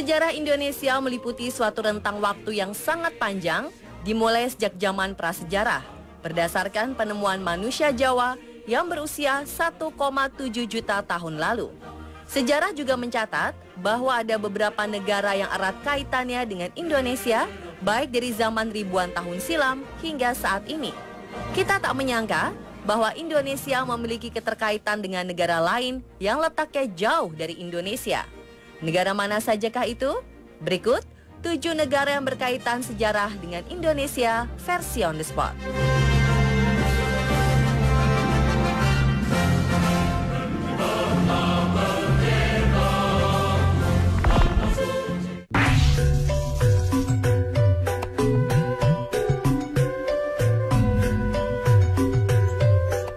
Sejarah Indonesia meliputi suatu rentang waktu yang sangat panjang, dimulai sejak zaman prasejarah, berdasarkan penemuan manusia Jawa yang berusia 1,7 juta tahun lalu. Sejarah juga mencatat bahwa ada beberapa negara yang erat kaitannya dengan Indonesia, baik dari zaman ribuan tahun silam hingga saat ini. Kita tak menyangka bahwa Indonesia memiliki keterkaitan dengan negara lain yang letaknya jauh dari Indonesia. Negara mana sajakah itu? Berikut tujuh negara yang berkaitan sejarah dengan Indonesia versi on the spot.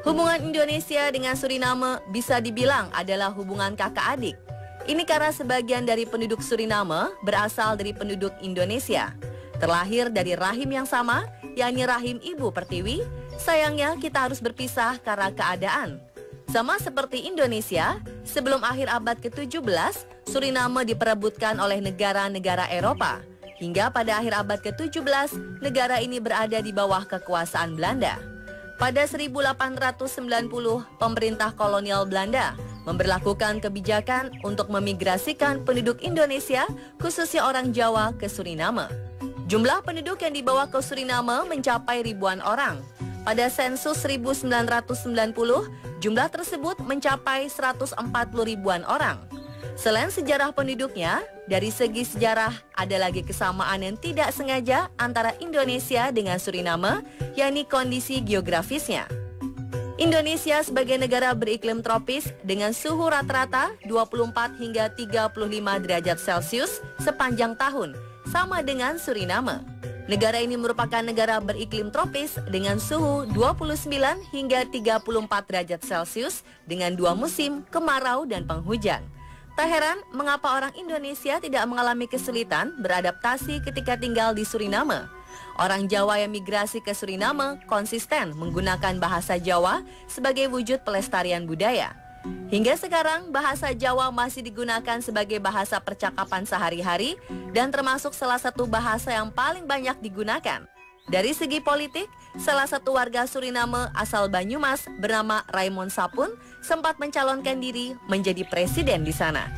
Hubungan Indonesia dengan Suriname bisa dibilang adalah hubungan kakak adik. Ini karena sebagian dari penduduk Suriname berasal dari penduduk Indonesia. Terlahir dari rahim yang sama, yakni rahim Ibu Pertiwi, sayangnya kita harus berpisah karena keadaan. Sama seperti Indonesia, sebelum akhir abad ke-17, Suriname diperebutkan oleh negara-negara Eropa. Hingga pada akhir abad ke-17, negara ini berada di bawah kekuasaan Belanda. Pada 1890, pemerintah kolonial Belanda memberlakukan kebijakan untuk memigrasikan penduduk Indonesia, khususnya orang Jawa, ke Suriname. Jumlah penduduk yang dibawa ke Suriname mencapai ribuan orang. Pada sensus 1990, jumlah tersebut mencapai 140 ribuan orang. Selain sejarah penduduknya, dari segi sejarah ada lagi kesamaan yang tidak sengaja antara Indonesia dengan Suriname, yakni kondisi geografisnya. Indonesia sebagai negara beriklim tropis dengan suhu rata-rata 24 hingga 35 derajat Celcius sepanjang tahun, sama dengan Suriname. Negara ini merupakan negara beriklim tropis dengan suhu 29 hingga 34 derajat Celcius dengan dua musim, kemarau dan penghujan. Tak heran mengapa orang Indonesia tidak mengalami kesulitan beradaptasi ketika tinggal di Suriname. Orang Jawa yang migrasi ke Suriname konsisten menggunakan bahasa Jawa sebagai wujud pelestarian budaya. Hingga sekarang bahasa Jawa masih digunakan sebagai bahasa percakapan sehari-hari dan termasuk salah satu bahasa yang paling banyak digunakan. Dari segi politik, salah satu warga Suriname asal Banyumas bernama Raymond Sapun sempat mencalonkan diri menjadi presiden di sana.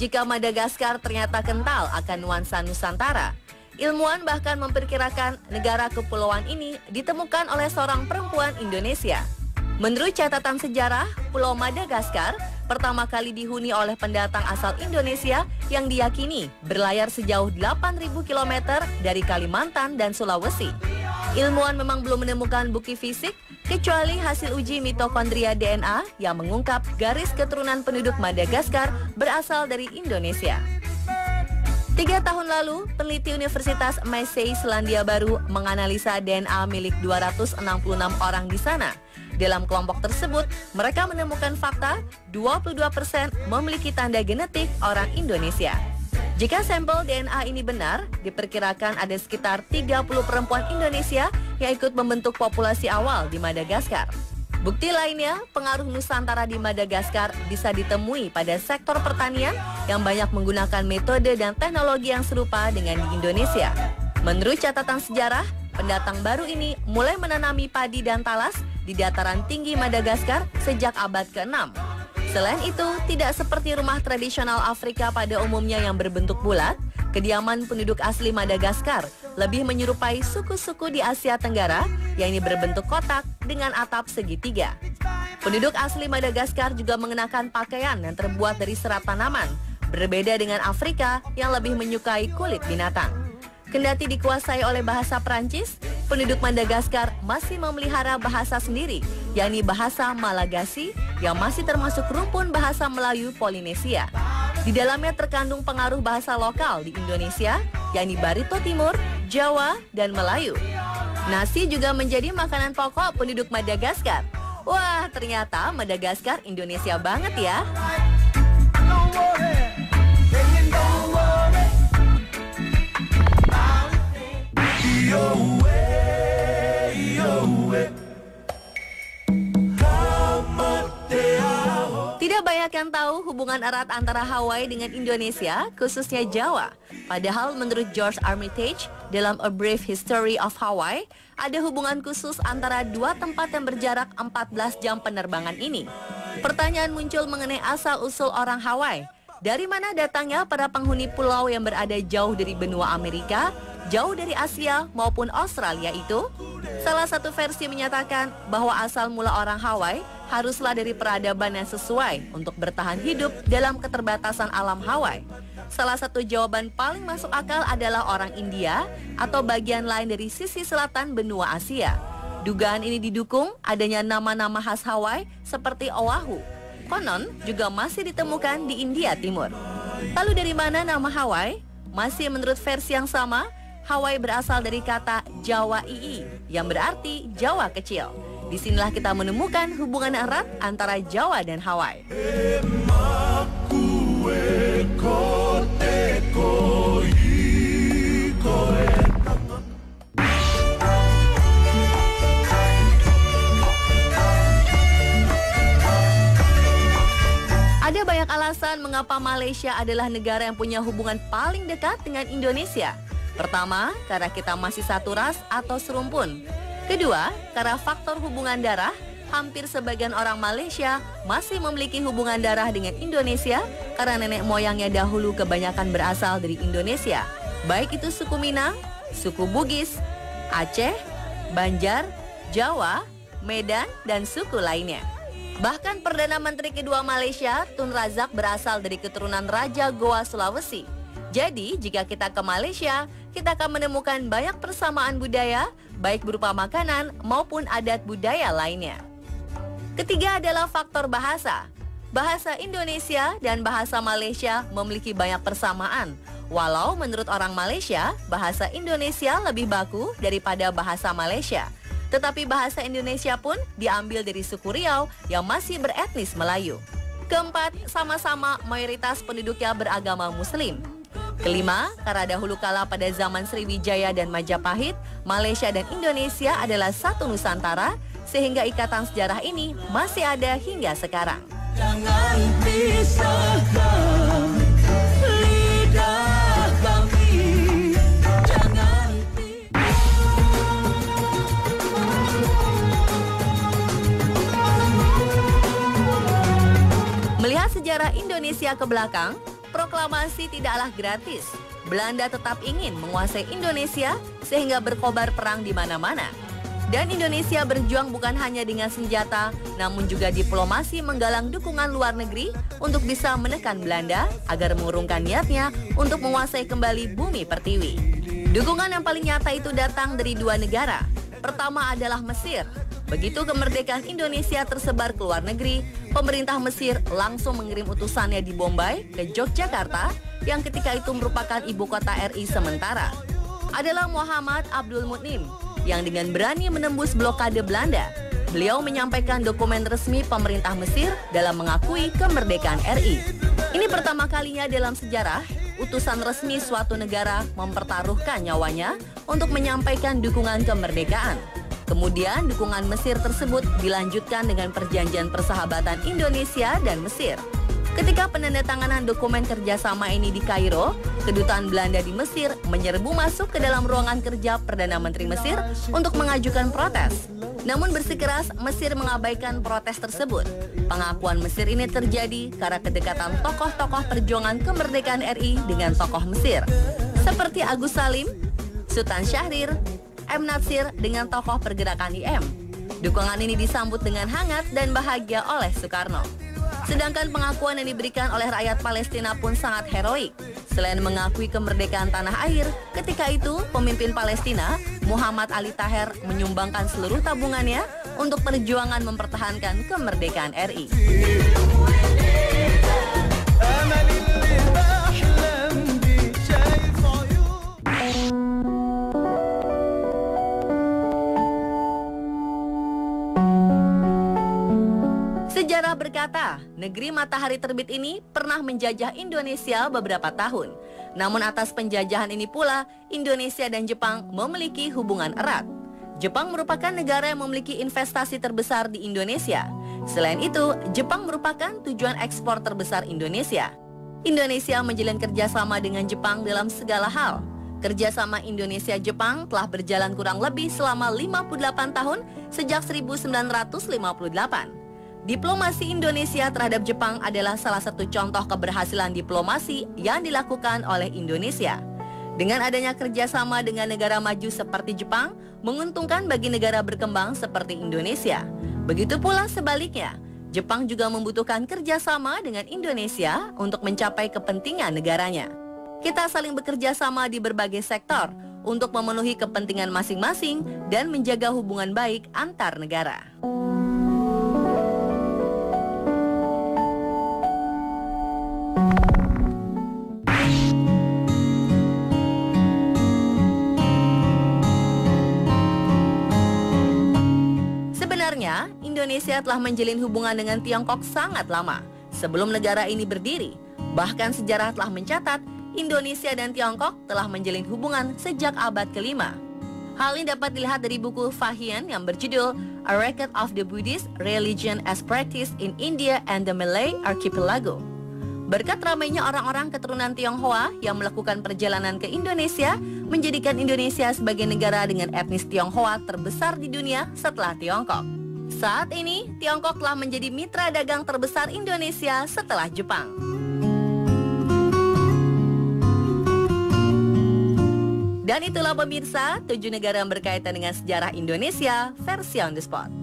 Jika Madagaskar ternyata kental akan nuansa Nusantara? Ilmuwan bahkan memperkirakan negara kepulauan ini ditemukan oleh seorang perempuan Indonesia. Menurut catatan sejarah, Pulau Madagaskar pertama kali dihuni oleh pendatang asal Indonesia yang diyakini berlayar sejauh 8.000 km dari Kalimantan dan Sulawesi. Ilmuwan memang belum menemukan bukti fisik kecuali hasil uji mitokondria DNA yang mengungkap garis keturunan penduduk Madagaskar berasal dari Indonesia. Tiga tahun lalu, peneliti Universitas Massey Selandia Baru menganalisa DNA milik 266 orang di sana. Dalam kelompok tersebut, mereka menemukan fakta 22% memiliki tanda genetik orang Indonesia. Jika sampel DNA ini benar, diperkirakan ada sekitar 30 perempuan Indonesia yang ikut membentuk populasi awal di Madagaskar. Bukti lainnya, pengaruh Nusantara di Madagaskar bisa ditemui pada sektor pertanian yang banyak menggunakan metode dan teknologi yang serupa dengan di Indonesia. Menurut catatan sejarah, pendatang baru ini mulai menanami padi dan talas di dataran tinggi Madagaskar sejak abad ke-6. Selain itu, tidak seperti rumah tradisional Afrika pada umumnya yang berbentuk bulat, kediaman penduduk asli Madagaskar lebih menyerupai suku-suku di Asia Tenggara yang ini berbentuk kotak dengan atap segitiga. Penduduk asli Madagaskar juga mengenakan pakaian yang terbuat dari serat tanaman, berbeda dengan Afrika yang lebih menyukai kulit binatang. Kendati dikuasai oleh bahasa Prancis, penduduk Madagaskar masih memelihara bahasa sendiri, yakni bahasa Malagasi yang masih termasuk rumpun bahasa Melayu Polinesia. Di dalamnya terkandung pengaruh bahasa lokal di Indonesia, yakni Barito Timur, Jawa, dan Melayu. Nasi juga menjadi makanan pokok penduduk Madagaskar. Wah, ternyata Madagaskar Indonesia banget ya. Yo. Tidak banyak yang tahu hubungan erat antara Hawaii dengan Indonesia, khususnya Jawa. Padahal menurut George Armitage, dalam A Brief History of Hawaii, ada hubungan khusus antara dua tempat yang berjarak 14 jam penerbangan ini. Pertanyaan muncul mengenai asal-usul orang Hawaii. Dari mana datangnya para penghuni pulau yang berada jauh dari benua Amerika, jauh dari Asia maupun Australia itu? Salah satu versi menyatakan bahwa asal mula orang Hawaii haruslah dari peradaban yang sesuai untuk bertahan hidup dalam keterbatasan alam Hawaii. Salah satu jawaban paling masuk akal adalah orang India atau bagian lain dari sisi selatan benua Asia. Dugaan ini didukung adanya nama-nama khas Hawaii seperti Oahu. Konon juga masih ditemukan di India Timur. Lalu dari mana nama Hawaii? Masih menurut versi yang sama, Hawaii berasal dari kata Jawa II yang berarti Jawa kecil. Di sinilah kita menemukan hubungan erat antara Jawa dan Hawaii. Ada banyak alasan mengapa Malaysia adalah negara yang punya hubungan paling dekat dengan Indonesia. Pertama, karena kita masih satu ras atau serumpun. Kedua, karena faktor hubungan darah, hampir sebagian orang Malaysia masih memiliki hubungan darah dengan Indonesia karena nenek moyangnya dahulu kebanyakan berasal dari Indonesia. Baik itu suku Minang, suku Bugis, Aceh, Banjar, Jawa, Medan, dan suku lainnya. Bahkan Perdana Menteri kedua Malaysia, Tun Razak berasal dari keturunan Raja Goa Sulawesi. Jadi, jika kita ke Malaysia, kita akan menemukan banyak persamaan budaya, baik berupa makanan maupun adat budaya lainnya. Ketiga adalah faktor bahasa. Bahasa Indonesia dan bahasa Malaysia memiliki banyak persamaan. Walau menurut orang Malaysia, bahasa Indonesia lebih baku daripada bahasa Malaysia. Tetapi bahasa Indonesia pun diambil dari suku Riau yang masih beretnis Melayu. Keempat, sama-sama mayoritas penduduknya beragama Muslim. Kelima, karena dahulu kala pada zaman Sriwijaya dan Majapahit, Malaysia dan Indonesia adalah satu Nusantara, sehingga ikatan sejarah ini masih ada hingga sekarang. Jangan pisahkan lidah kami, jangan Melihat sejarah Indonesia ke belakang, proklamasi tidaklah gratis. Belanda tetap ingin menguasai Indonesia sehingga berkobar perang di mana-mana. Dan Indonesia berjuang bukan hanya dengan senjata, namun juga diplomasi menggalang dukungan luar negeri untuk bisa menekan Belanda agar mengurungkan niatnya untuk menguasai kembali bumi pertiwi. Dukungan yang paling nyata itu datang dari dua negara. Pertama adalah Mesir, Begitu kemerdekaan Indonesia tersebar ke luar negeri, pemerintah Mesir langsung mengirim utusannya di Bombay ke Yogyakarta yang ketika itu merupakan ibu kota RI sementara. Adalah Muhammad Abdul Mutnim yang dengan berani menembus blokade Belanda. Beliau menyampaikan dokumen resmi pemerintah Mesir dalam mengakui kemerdekaan RI. Ini pertama kalinya dalam sejarah utusan resmi suatu negara mempertaruhkan nyawanya untuk menyampaikan dukungan kemerdekaan. Kemudian dukungan Mesir tersebut dilanjutkan dengan perjanjian persahabatan Indonesia dan Mesir. Ketika penandatanganan dokumen kerjasama ini di Kairo, kedutaan Belanda di Mesir menyerbu masuk ke dalam ruangan kerja Perdana Menteri Mesir untuk mengajukan protes. Namun bersikeras Mesir mengabaikan protes tersebut. Pengakuan Mesir ini terjadi karena kedekatan tokoh-tokoh perjuangan kemerdekaan RI dengan tokoh Mesir, seperti Agus Salim, Sultan Syahrir, M. Natsir dengan tokoh pergerakan IM. Dukungan ini disambut dengan hangat dan bahagia oleh Soekarno. Sedangkan pengakuan yang diberikan oleh rakyat Palestina pun sangat heroik. Selain mengakui kemerdekaan tanah air, ketika itu pemimpin Palestina, Muhammad Ali Taher, menyumbangkan seluruh tabungannya untuk perjuangan mempertahankan kemerdekaan RI. Berkata, negeri matahari terbit ini pernah menjajah Indonesia beberapa tahun. Namun atas penjajahan ini pula, Indonesia dan Jepang memiliki hubungan erat. Jepang merupakan negara yang memiliki investasi terbesar di Indonesia. Selain itu, Jepang merupakan tujuan ekspor terbesar Indonesia. Indonesia menjalin kerjasama dengan Jepang dalam segala hal. Kerjasama Indonesia-Jepang telah berjalan kurang lebih selama 58 tahun sejak 1958. Diplomasi Indonesia terhadap Jepang adalah salah satu contoh keberhasilan diplomasi yang dilakukan oleh Indonesia. Dengan adanya kerjasama dengan negara maju seperti Jepang, menguntungkan bagi negara berkembang seperti Indonesia. Begitu pula sebaliknya, Jepang juga membutuhkan kerjasama dengan Indonesia untuk mencapai kepentingan negaranya. Kita saling bekerja sama di berbagai sektor untuk memenuhi kepentingan masing-masing dan menjaga hubungan baik antar negara. Indonesia telah menjalin hubungan dengan Tiongkok sangat lama sebelum negara ini berdiri. Bahkan sejarah telah mencatat Indonesia dan Tiongkok telah menjalin hubungan sejak abad kelima. Hal ini dapat dilihat dari buku Fahian yang berjudul A Record of the Buddhist Religion as Practiced in India and the Malay Archipelago. Berkat ramainya orang-orang keturunan Tionghoa yang melakukan perjalanan ke Indonesia, menjadikan Indonesia sebagai negara dengan etnis Tionghoa terbesar di dunia setelah Tiongkok. Saat ini, Tiongkok telah menjadi mitra dagang terbesar Indonesia setelah Jepang. Dan itulah pemirsa, tujuh negara yang berkaitan dengan sejarah Indonesia versi on the spot.